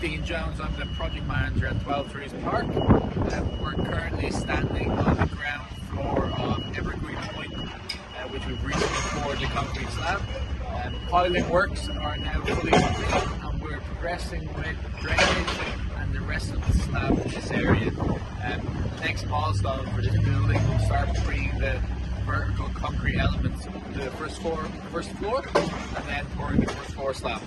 Dean Jones. I'm the project manager at TwelveTrees Park. Um, we're currently standing on the ground floor of Evergreen Point, uh, which we've recently poured the concrete slab. Um, piling works are now fully complete and we're progressing with drainage and the rest of the slab in this area. Um, the next milestone for this building will start bringing the vertical concrete elements to the first floor, first floor and then pouring the first floor slab.